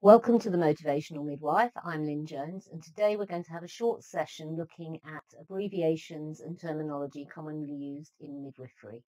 Welcome to the Motivational Midwife. I'm Lynn Jones, and today we're going to have a short session looking at abbreviations and terminology commonly used in midwifery.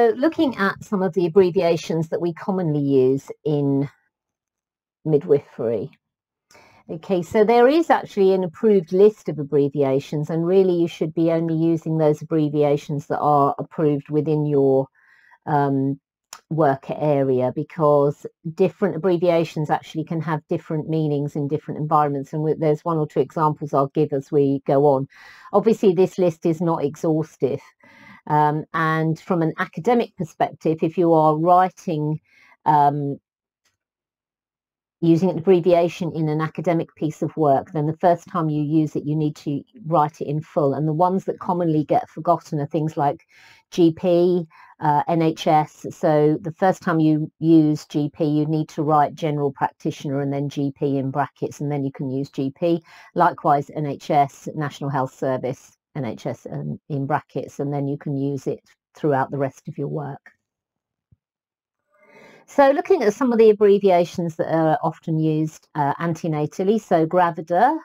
So looking at some of the abbreviations that we commonly use in midwifery. Okay, so there is actually an approved list of abbreviations and really you should be only using those abbreviations that are approved within your um, work area because different abbreviations actually can have different meanings in different environments and there's one or two examples I'll give as we go on. Obviously this list is not exhaustive um, and from an academic perspective, if you are writing um, using an abbreviation in an academic piece of work, then the first time you use it, you need to write it in full. And the ones that commonly get forgotten are things like GP, uh, NHS. So the first time you use GP, you need to write general practitioner and then GP in brackets, and then you can use GP. Likewise, NHS, National Health Service. NHS um, in brackets and then you can use it throughout the rest of your work. So looking at some of the abbreviations that are often used uh, antenatally, so gravida,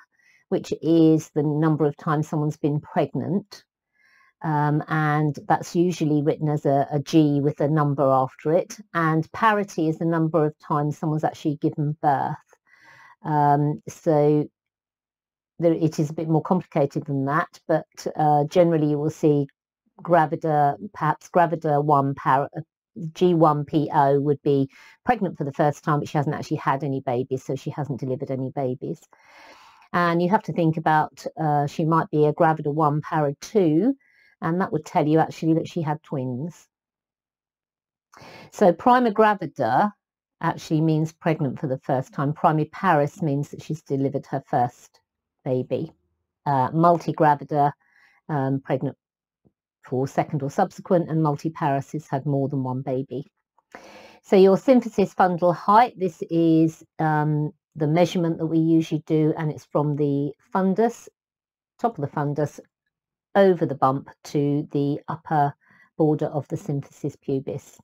which is the number of times someone's been pregnant, um, and that's usually written as a, a G with a number after it, and parity is the number of times someone's actually given birth. Um, so there, it is a bit more complicated than that, but uh, generally you will see gravida, perhaps gravida 1 para, G1PO would be pregnant for the first time, but she hasn't actually had any babies, so she hasn't delivered any babies. And you have to think about uh, she might be a gravida 1 para 2, and that would tell you actually that she had twins. So prima gravida actually means pregnant for the first time. Primiparous means that she's delivered her first baby, uh, multigravida, um, pregnant for second or subsequent, and multiparous has had more than one baby. So your symphysis fundal height, this is um, the measurement that we usually do, and it's from the fundus, top of the fundus, over the bump to the upper border of the symphysis pubis.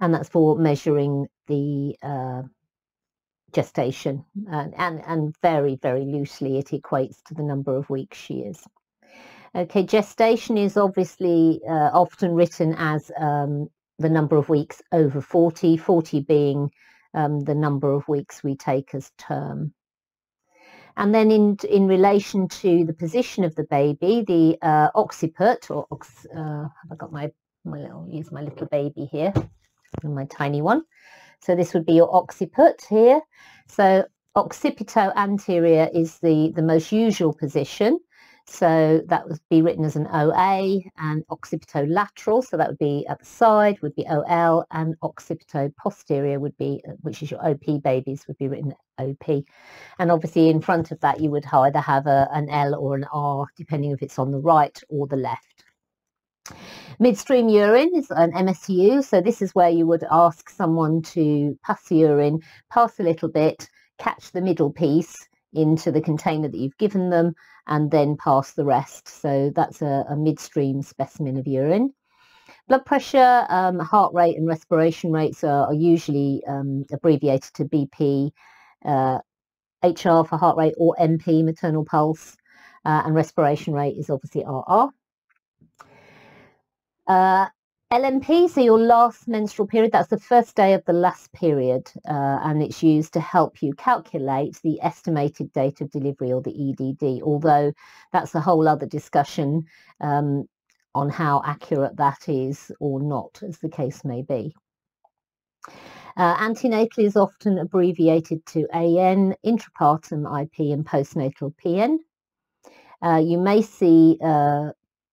And that's for measuring the uh, gestation and, and, and very, very loosely it equates to the number of weeks she is. Okay, gestation is obviously uh, often written as um, the number of weeks over 40, 40 being um, the number of weeks we take as term. And then in, in relation to the position of the baby, the uh, occiput, or ox, uh, have I got my, my little, use my little baby here, my tiny one. So this would be your occiput here. So occipito anterior is the, the most usual position. So that would be written as an OA and occipito lateral. So that would be at the side would be OL and occipito posterior would be, uh, which is your OP babies would be written OP. And obviously in front of that you would either have a, an L or an R depending if it's on the right or the left. Midstream urine is an MSU, so this is where you would ask someone to pass the urine, pass a little bit, catch the middle piece into the container that you've given them, and then pass the rest. So that's a, a midstream specimen of urine. Blood pressure, um, heart rate and respiration rates are, are usually um, abbreviated to BP, uh, HR for heart rate or MP, maternal pulse, uh, and respiration rate is obviously RR. Uh, LMP, so your last menstrual period, that's the first day of the last period, uh, and it's used to help you calculate the estimated date of delivery or the EDD, although that's a whole other discussion um, on how accurate that is or not, as the case may be. Uh, antenatal is often abbreviated to AN, intrapartum IP and postnatal PN. Uh, you may see uh,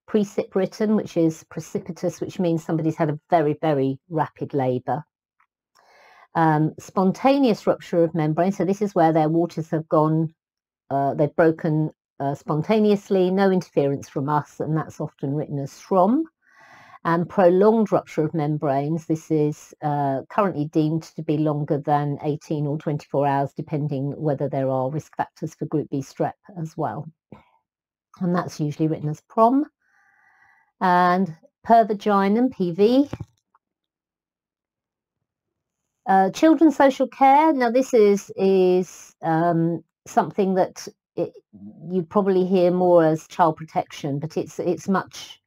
precip written, which is precipitous, which means somebody's had a very, very rapid labour. Um, spontaneous rupture of membrane, so this is where their waters have gone, uh, they've broken uh, spontaneously, no interference from us, and that's often written as SROM. And prolonged rupture of membranes, this is uh, currently deemed to be longer than 18 or 24 hours, depending whether there are risk factors for group B strep as well and that's usually written as prom. And pervaginum, PV. Uh, children's social care. Now, this is is um, something that it, you probably hear more as child protection, but it's it's much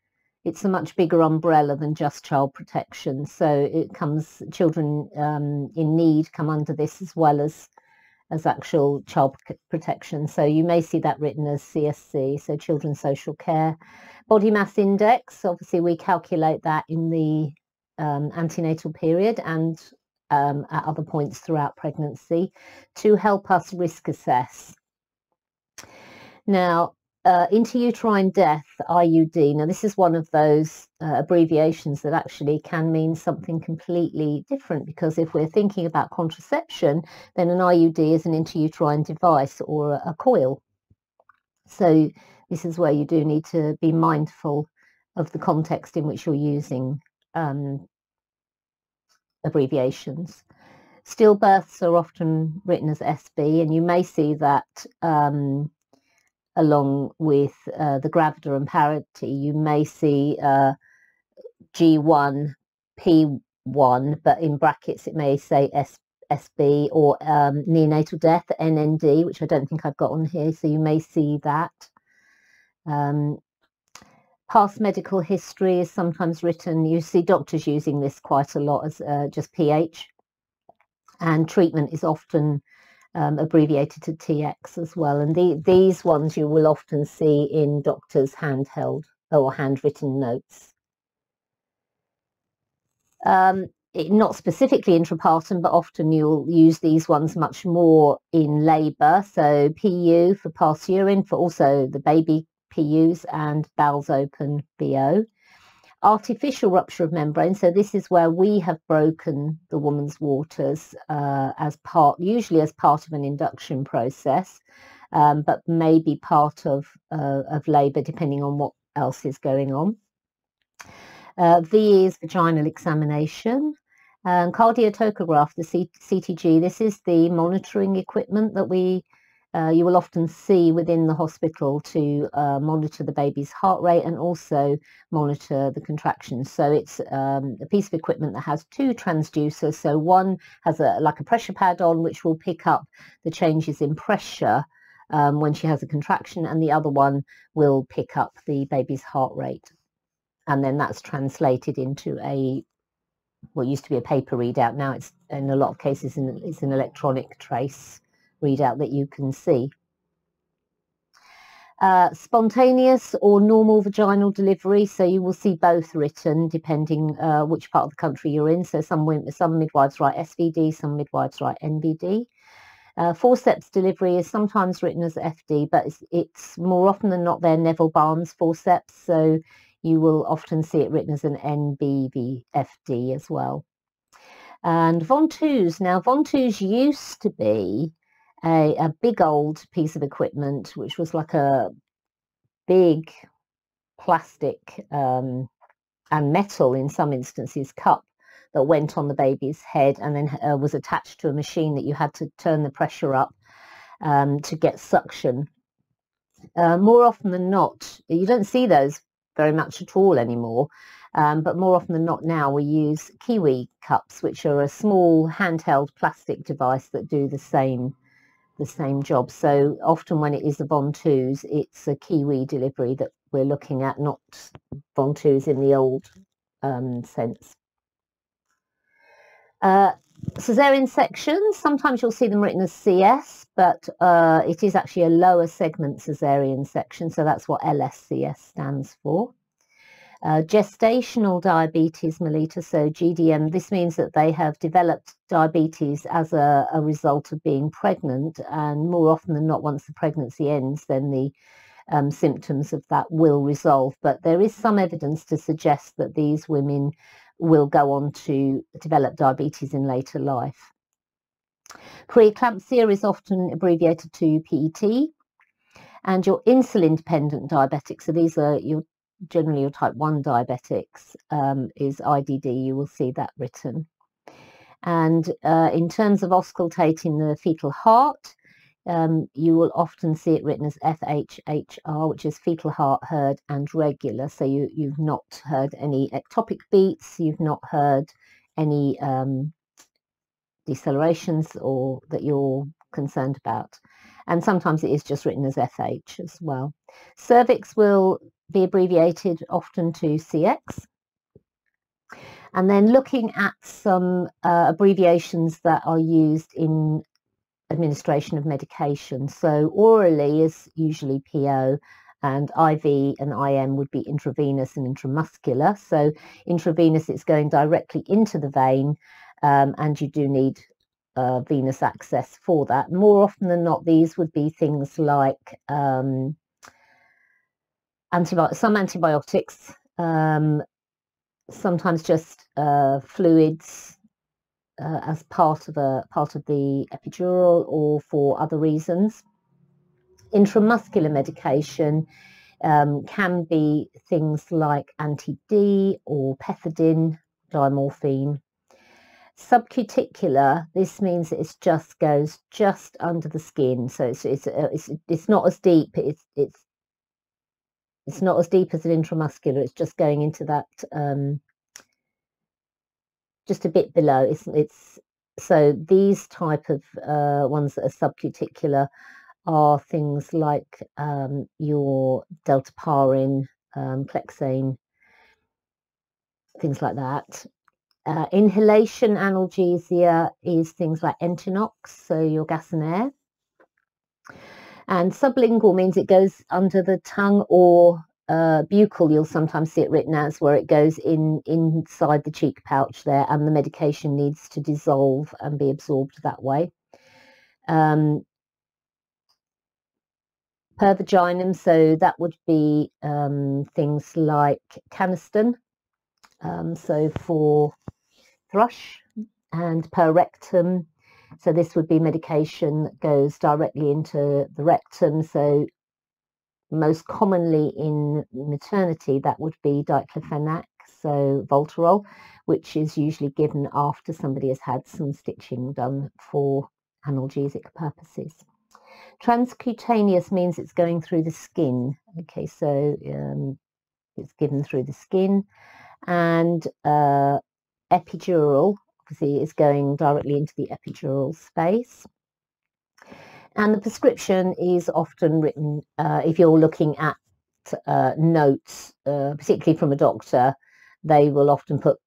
it's a much bigger umbrella than just child protection. So it comes children um, in need come under this as well as as actual child protection. So you may see that written as CSC, so Children's Social Care. Body Mass Index, obviously we calculate that in the um, antenatal period and um, at other points throughout pregnancy to help us risk assess. Now, uh, interuterine death, IUD. Now, this is one of those uh, abbreviations that actually can mean something completely different because if we're thinking about contraception, then an IUD is an interuterine device or a, a coil. So this is where you do need to be mindful of the context in which you're using um, abbreviations. Stillbirths are often written as SB, and you may see that um, along with uh, the gravida and parity, you may see uh, G1, P1, but in brackets it may say S, SB or um, neonatal death, NND, which I don't think I've got on here, so you may see that. Um, past medical history is sometimes written, you see doctors using this quite a lot as uh, just PH, and treatment is often um, abbreviated to TX as well. And the, these ones you will often see in doctors' handheld or handwritten notes. Um, it, not specifically intrapartum, but often you'll use these ones much more in labour. So PU for past urine, for also the baby PUs and bowels open BO artificial rupture of membrane. So this is where we have broken the woman's waters uh, as part, usually as part of an induction process, um, but maybe part of, uh, of labour depending on what else is going on. Uh, v is vaginal examination. Um, cardiotocograph, the C CTG, this is the monitoring equipment that we uh, you will often see within the hospital to uh, monitor the baby's heart rate and also monitor the contractions. So it's um, a piece of equipment that has two transducers. So one has a like a pressure pad on which will pick up the changes in pressure um, when she has a contraction and the other one will pick up the baby's heart rate. And then that's translated into a what used to be a paper readout. Now it's in a lot of cases it's an electronic trace readout that you can see. Uh, spontaneous or normal vaginal delivery. So you will see both written depending uh, which part of the country you're in. So some some midwives write SVD, some midwives write NVD. Uh, forceps delivery is sometimes written as FD, but it's, it's more often than not they're Neville Barnes forceps. So you will often see it written as an NBVFD as well. And Ventouse. Now, Ventouse used to be a, a big old piece of equipment, which was like a big plastic um, and metal in some instances cup that went on the baby's head and then uh, was attached to a machine that you had to turn the pressure up um, to get suction. Uh, more often than not, you don't see those very much at all anymore. Um, but more often than not now we use Kiwi cups, which are a small handheld plastic device that do the same the same job. So often when it is a Ventouse, it's a Kiwi delivery that we're looking at, not Ventouse in the old um, sense. Uh, Caesarean sections, sometimes you'll see them written as CS, but uh, it is actually a lower segment Caesarean section, so that's what LSCS stands for. Uh, gestational diabetes mellitus, so GDM, this means that they have developed diabetes as a, a, result of being pregnant, and more often than not, once the pregnancy ends, then the um, symptoms of that will resolve. But there is some evidence to suggest that these women will go on to develop diabetes in later life. Preeclampsia is often abbreviated to PET, and your insulin dependent diabetics, so these are your generally your type 1 diabetics, um, is IDD. You will see that written. And uh, in terms of auscultating the fetal heart, um, you will often see it written as FHHR, which is fetal heart heard and regular. So you, you've not heard any ectopic beats, you've not heard any um, decelerations or that you're concerned about. And sometimes it is just written as FH as well. Cervix will be abbreviated often to CX. And then looking at some uh, abbreviations that are used in administration of medication. So orally is usually PO and IV and IM would be intravenous and intramuscular. So intravenous, it's going directly into the vein um, and you do need uh, venous access for that. More often than not, these would be things like um, antibiotics, some antibiotics, um, sometimes just uh, fluids, uh, as part of a part of the epidural or for other reasons. Intramuscular medication um, can be things like anti-D or pethidine, diamorphine. Subcuticular, this means it just goes just under the skin, so it's it's uh, it's, it's not as deep. It's it's it's not as deep as an intramuscular. It's just going into that um, just a bit below. It's, it's so these type of uh, ones that are subcuticular are things like um, your dalteparin, um, clexane, things like that. Uh, inhalation analgesia is things like Entonox, so your gas and air. And sublingual means it goes under the tongue or uh, buccal, you'll sometimes see it written as where it goes in inside the cheek pouch there, and the medication needs to dissolve and be absorbed that way. Um, per vaginum, so that would be um, things like Canesten, um, so for thrush, and per rectum. So this would be medication that goes directly into the rectum. So most commonly in maternity, that would be diclofenac, so Voltarol, which is usually given after somebody has had some stitching done for analgesic purposes. Transcutaneous means it's going through the skin. Okay, so um, it's given through the skin. And uh, epidural, obviously, is going directly into the epidural space. And the prescription is often written, uh, if you're looking at uh, notes, uh, particularly from a doctor, they will often put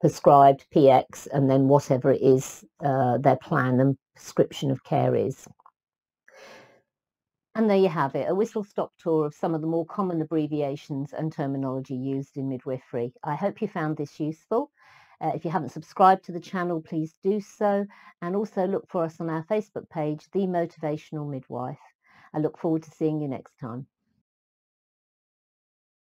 prescribed PX and then whatever it is uh, their plan and prescription of care is. And there you have it, a whistle-stop tour of some of the more common abbreviations and terminology used in midwifery. I hope you found this useful. Uh, if you haven't subscribed to the channel, please do so. And also look for us on our Facebook page, The Motivational Midwife. I look forward to seeing you next time.